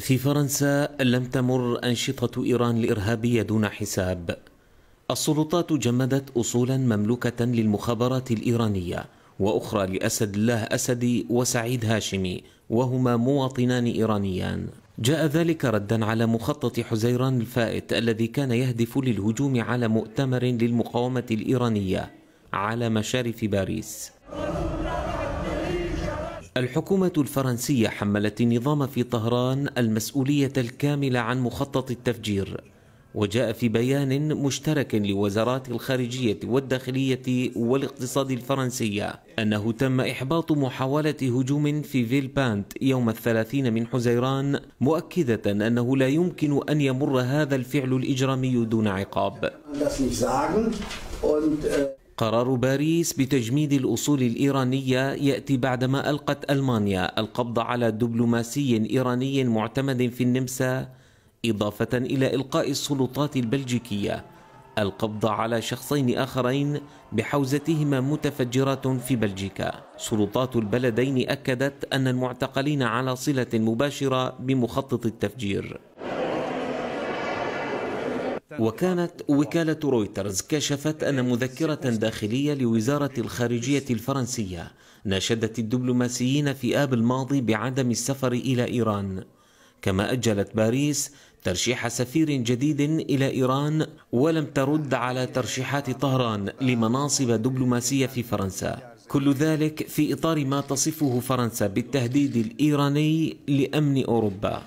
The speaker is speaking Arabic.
في فرنسا لم تمر أنشطة إيران الإرهابية دون حساب. السلطات جمدت أصولا مملوكة للمخابرات الإيرانية وأخرى لأسد الله أسدي وسعيد هاشمي وهما مواطنان إيرانيان. جاء ذلك ردا على مخطط حزيران الفائت الذي كان يهدف للهجوم على مؤتمر للمقاومة الإيرانية على مشارف باريس. الحكومة الفرنسية حملت النظام في طهران المسؤولية الكاملة عن مخطط التفجير وجاء في بيان مشترك لوزارات الخارجية والداخلية والاقتصاد الفرنسية أنه تم إحباط محاولة هجوم في فيلبانت يوم الثلاثين من حزيران مؤكدة أنه لا يمكن أن يمر هذا الفعل الإجرامي دون عقاب. قرار باريس بتجميد الأصول الإيرانية يأتي بعدما ألقت ألمانيا القبض على دبلوماسي إيراني معتمد في النمسا إضافة إلى إلقاء السلطات البلجيكية. القبض على شخصين آخرين بحوزتهما متفجرات في بلجيكا. سلطات البلدين أكدت أن المعتقلين على صلة مباشرة بمخطط التفجير. وكانت وكالة رويترز كشفت أن مذكرة داخلية لوزارة الخارجية الفرنسية ناشدت الدبلوماسيين في آب الماضي بعدم السفر إلى إيران. كما أجلت باريس ترشيح سفير جديد إلى إيران ولم ترد على ترشيحات طهران لمناصب دبلوماسية في فرنسا. كل ذلك في إطار ما تصفه فرنسا بالتهديد الإيراني لأمن أوروبا.